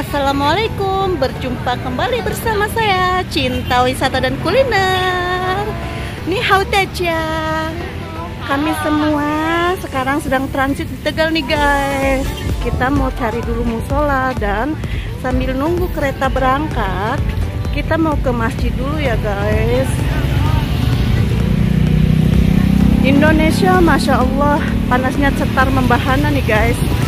Assalamualaikum. Berjumpa kembali bersama saya Cinta wisata dan kuliner. Nih hao Kami semua sekarang sedang transit di Tegal nih guys. Kita mau cari dulu musola Dan sambil nunggu kereta berangkat Kita mau ke masjid dulu ya guys. Indonesia Masya Allah Panasnya cetar membahana nih guys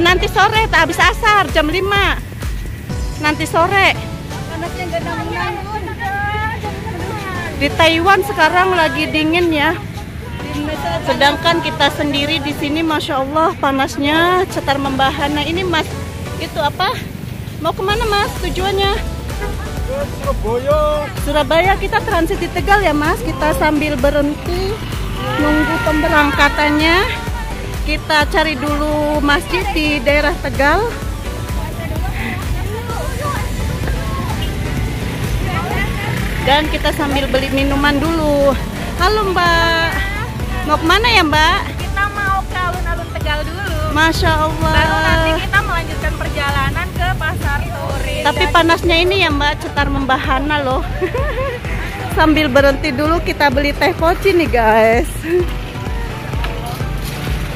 nanti sore tak habis asar jam 5 nanti sore. Di Taiwan sekarang lagi dingin ya. Sedangkan kita sendiri di sini masya Allah panasnya cetar membahana. Ini mas itu apa? Mau ke mana mas tujuannya? Surabaya. Surabaya kita transit di Tegal ya mas. Kita sambil berhenti nunggu pemberangkatannya kita cari dulu masjid di daerah Tegal. Dan kita sambil beli minuman dulu. Halo mbak. Mau ke mana ya mbak? kita mau ke alun-alun Tegal dulu. Masya Allah. Baru nanti kita melanjutkan perjalanan ke pasar turis tapi panasnya ini ya mbak cetar membahana loh. Sambil berhenti dulu kita beli teh koci nih guys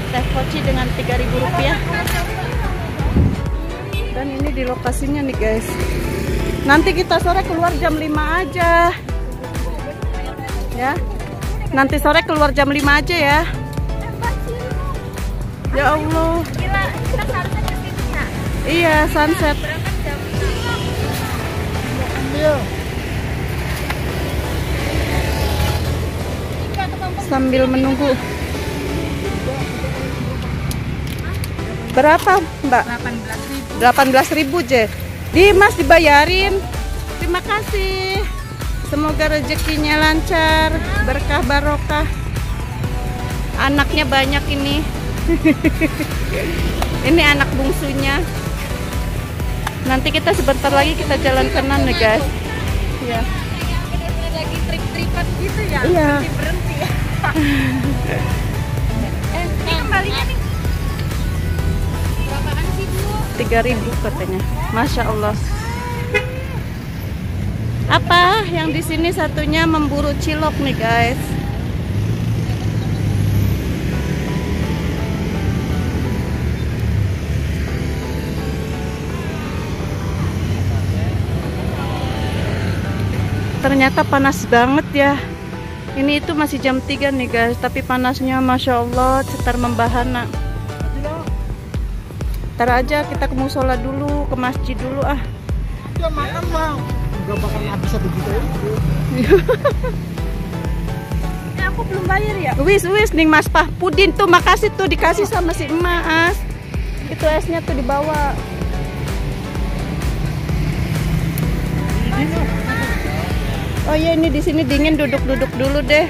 teh koci dengan 3000 rupiah. Dan ini di lokasinya nih guys. Nanti kita sore keluar jam 5 aja. Ya. Nanti sore keluar jam 5 aja ya. Ya Allah. Gila, kita seharusnya ke sini ya iya sunset. Berangkat jam sambil menunggu berapa mbak? 18 18.000 ribu. Je Dimas dibayarin. Terima kasih. Semoga rezekinya lancar berkah barokah. Anaknya banyak ini. Ini anak bungsunya. Nanti kita sebentar lagi kita jalan kanan nih guys. Ya lagi trip-tripan gitu ya Iya. berhenti ya. Eh ini kembalinya nih 3000 katanya. Masya Allah. Apa yang di sini satunya memburu cilok nih guys? Ternyata panas banget ya. Ini itu masih jam 3 nih guys tapi panasnya Masya Allah cetar membahana Ntar aja kita ke musola dulu, ke masjid dulu ah. Dia makan bang bakal habis satu juta itu eh aku belum bayar ya Wis wis nih Mas Pah Pudin tuh makasih tuh dikasih sama si emas. Itu esnya tuh dibawa. Oh iya ini di sini dingin duduk-duduk dulu deh.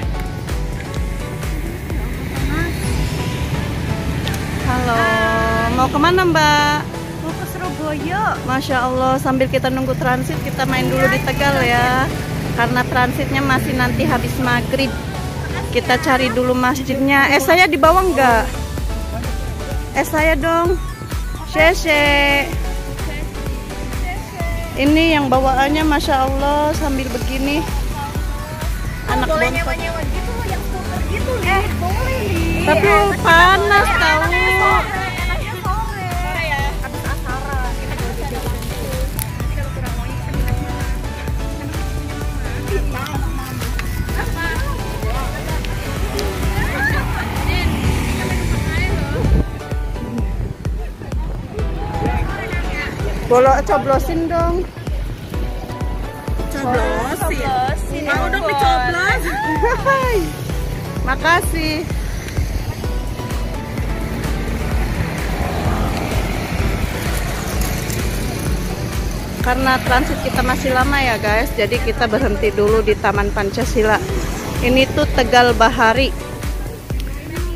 Mau ke mana Mbak? mau ke Surabaya. Masya Allah sambil kita nunggu transit kita main dulu di Tegal ya. Karena transitnya masih nanti habis maghrib. Kita cari dulu masjidnya. Eh saya dibawa enggak eh saya dong. Sheshe ini yang bawaannya Masya Allah sambil begini. Anak boleh nyewa-nyewa gitu yang gitu eh boleh. nih tapi panas tahu Bolo coblosin dong. Coblosin. Mau dong dicoblos. Makasih. Karena transit kita masih lama ya guys, jadi kita berhenti dulu di Taman Pancasila. Ini tuh Tegal Bahari.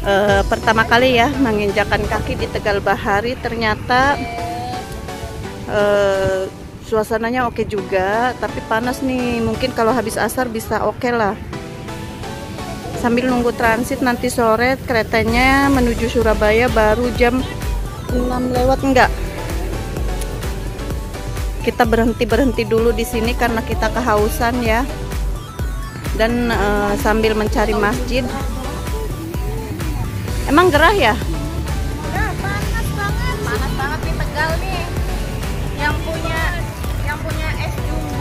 Eh, pertama kali ya menginjakan kaki di Tegal Bahari, ternyata eh, suasananya oke juga tapi panas nih. Mungkin kalau habis asar bisa oke lah. Sambil nunggu transit nanti sore keretanya menuju Surabaya baru jam 6 lewat enggak? Kita berhenti berhenti dulu di sini karena kita kehausan ya. Dan uh, sambil mencari masjid. Emang gerah ya? Ya, panas banget. Panas banget nih Tegal nih.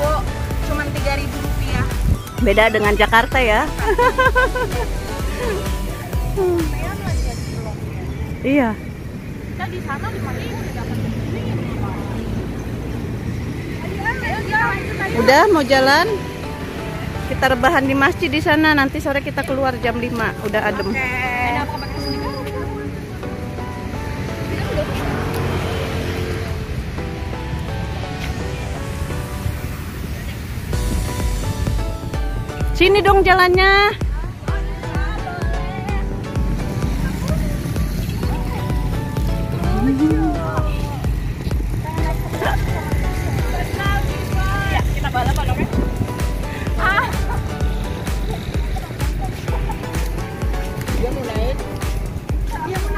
Jumbo cuman 3000 rupiah. beda dengan Jakarta ya iya Kita di sana 5000 dapat segini. Ayo kita lanjut aja. udah mau jalan kita rebahan di masjid di sana nanti sore kita keluar jam 5 udah adem Ada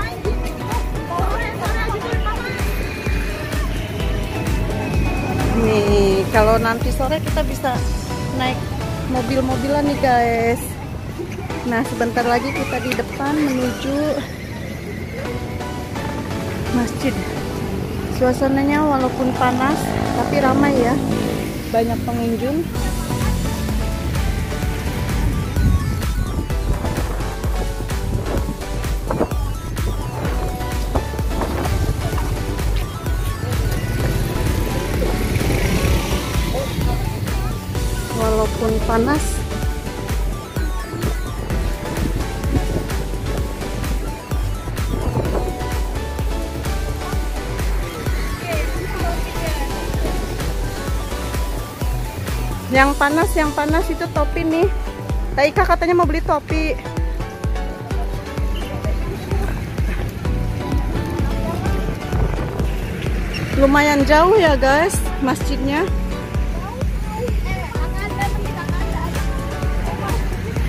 aja dulu, Mama. nih kalau nanti sore kita bisa naik mobil-mobilan nih guys. Nah sebentar lagi kita di depan menuju masjid. Suasananya walaupun panas tapi ramai ya. Banyak pengunjung walaupun panas. Yang panas yang panas itu topi nih. Taika katanya mau beli topi. Lumayan jauh ya guys masjidnya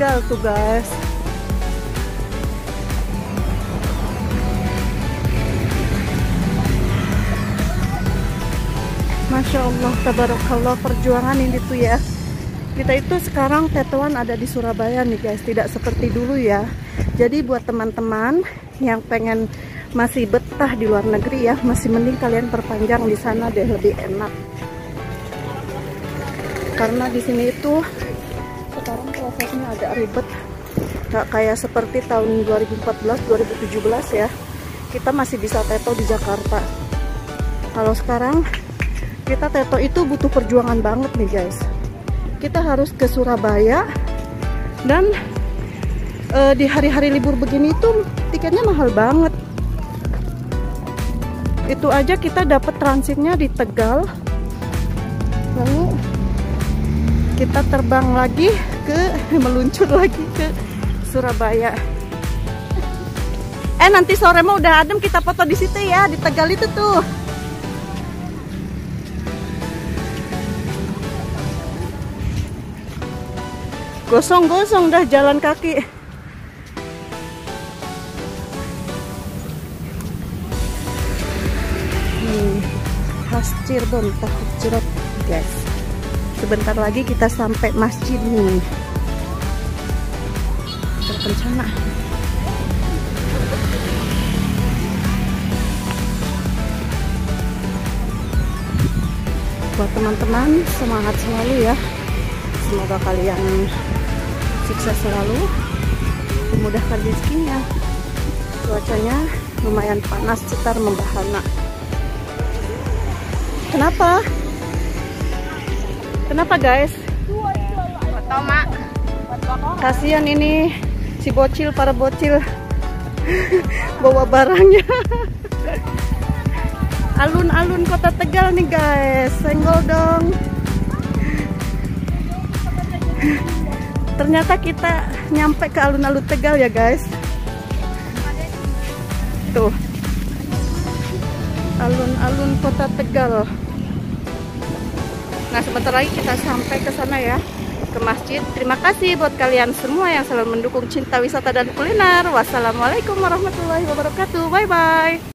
Fan Tegal tuh guys. Masya Allah, tabarakallah perjuangan ini tuh ya. Kita itu sekarang tetoan ada di Surabaya nih guys, tidak seperti dulu ya. Jadi buat teman-teman yang pengen masih betah di luar negeri ya, masih mending kalian perpanjang di sana deh lebih enak. Karena di sini itu prosesnya agak ribet, nggak kayak seperti tahun 2014-2017 ya. Kita masih bisa teto di Jakarta. Kalau sekarang kita teto itu butuh perjuangan banget nih guys kita harus ke Surabaya dan eh, di hari-hari libur begini itu tiketnya mahal banget itu aja kita dapat transitnya di Tegal lalu kita terbang lagi ke meluncur lagi ke Surabaya. Eh nanti sore mau udah adem kita foto di situ ya di Tegal itu tuh. Gosong-gosong dah jalan kaki. Hmm, khas Cirebon takut jerot guys sebentar lagi kita sampai masjid nih. Terkencana buat teman-teman semangat selalu ya. Semoga kalian sukses selalu. Dimudahkan rezekinya. Cuacanya lumayan panas sekitar membahana. Kenapa kenapa guys? Foto mak. kasihan ini si bocil para bocil. Bawa barangnya. Alun-alun kota Tegal nih guys. Senggol dong. Ternyata kita nyampe ke alun-alun Tegal ya guys. Tuh. Alun-alun kota Tegal nah sebentar lagi kita sampai ke sana ya ke masjid. Terima kasih buat kalian semua yang selalu mendukung cinta wisata dan kuliner. Wassalamualaikum warahmatullahi wabarakatuh. Bye bye.